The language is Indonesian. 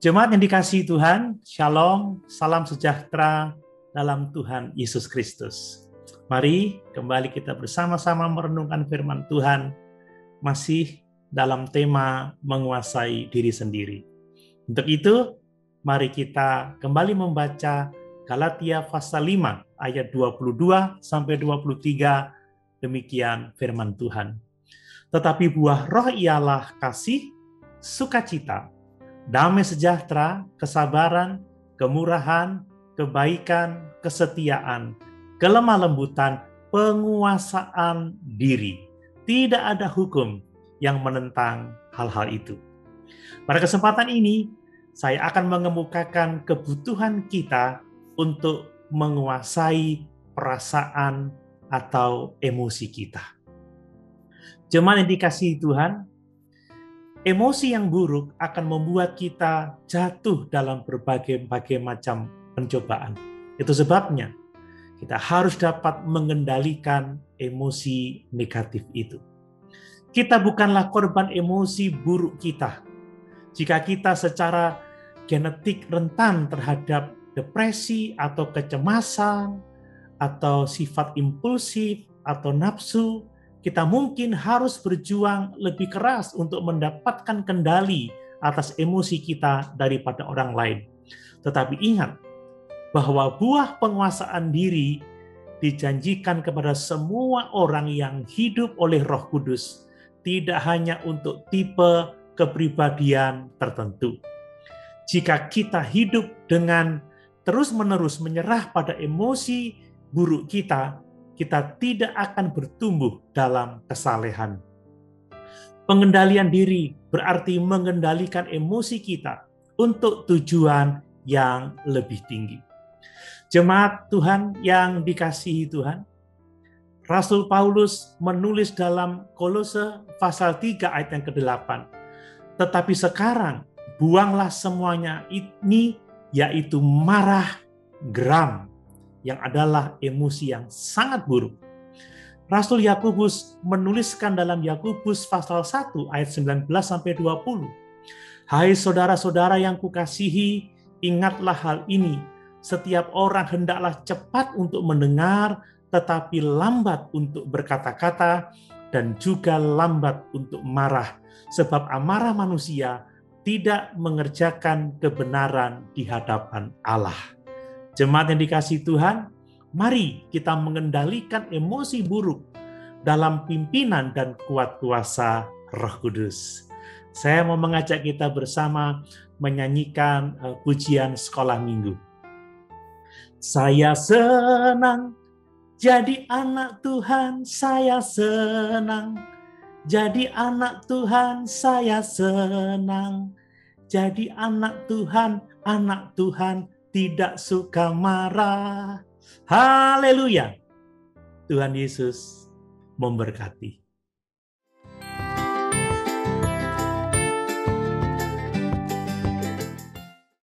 Jemaat yang dikasihi Tuhan, Shalom, salam sejahtera dalam Tuhan Yesus Kristus. Mari kembali kita bersama-sama merenungkan firman Tuhan, masih dalam tema menguasai diri sendiri. Untuk itu, mari kita kembali membaca Galatia pasal 5 ayat 22 sampai 23 demikian firman Tuhan. Tetapi buah roh ialah kasih, sukacita, damai sejahtera, kesabaran, kemurahan, kebaikan, kesetiaan, kelemah lembutan, penguasaan diri. Tidak ada hukum yang menentang hal-hal itu. Pada kesempatan ini, saya akan mengemukakan kebutuhan kita untuk menguasai perasaan atau emosi kita. Jemaat yang dikasihi Tuhan, Emosi yang buruk akan membuat kita jatuh dalam berbagai-bagai macam pencobaan. Itu sebabnya kita harus dapat mengendalikan emosi negatif itu. Kita bukanlah korban emosi buruk kita. Jika kita secara genetik rentan terhadap depresi atau kecemasan atau sifat impulsif atau nafsu, kita mungkin harus berjuang lebih keras untuk mendapatkan kendali atas emosi kita daripada orang lain. Tetapi ingat bahwa buah penguasaan diri dijanjikan kepada semua orang yang hidup oleh Roh Kudus, tidak hanya untuk tipe kepribadian tertentu. Jika kita hidup dengan terus-menerus menyerah pada emosi buruk kita, kita tidak akan bertumbuh dalam kesalehan. Pengendalian diri berarti mengendalikan emosi kita untuk tujuan yang lebih tinggi. Jemaat Tuhan yang dikasihi Tuhan, Rasul Paulus menulis dalam Kolose pasal 3 ayat yang ke-8. Tetapi sekarang buanglah semuanya ini yaitu marah, geram, yang adalah emosi yang sangat buruk. Rasul Yakobus menuliskan dalam Yakobus pasal 1 ayat 19 sampai 20. Hai saudara-saudara yang kukasihi, ingatlah hal ini. Setiap orang hendaklah cepat untuk mendengar, tetapi lambat untuk berkata-kata, dan juga lambat untuk marah, sebab amarah manusia tidak mengerjakan kebenaran di hadapan Allah. Jemaat yang dikasih Tuhan, mari kita mengendalikan emosi buruk dalam pimpinan dan kuat kuasa Roh Kudus. Saya mau mengajak kita bersama menyanyikan uh, pujian sekolah minggu. Saya senang jadi anak Tuhan, saya senang. Jadi anak Tuhan, saya senang. Jadi anak Tuhan, anak Tuhan, tidak suka marah. Haleluya. Tuhan Yesus memberkati.